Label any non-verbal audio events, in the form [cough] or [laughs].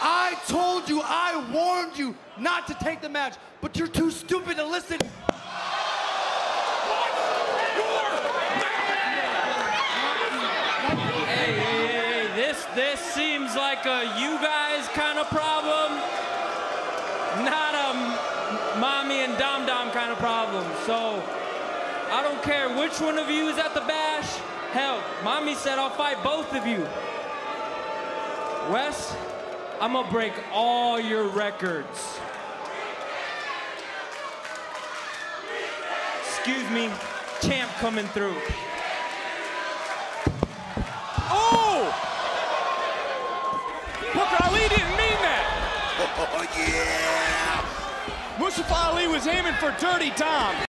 I told you, I warned you not to take the match, but you're too stupid to listen. Hey, this this seems like a you guys kind of problem, not a mommy and dom dom kind of problem. So I don't care which one of you is at the bash. Hell, mommy said I'll fight both of you. Wes, I'm gonna break all your records. Excuse me, champ coming through. Oh! Booker Ali didn't mean that. [laughs] Oh, yeah. Mustafa Ali was aiming for Dirty Dom.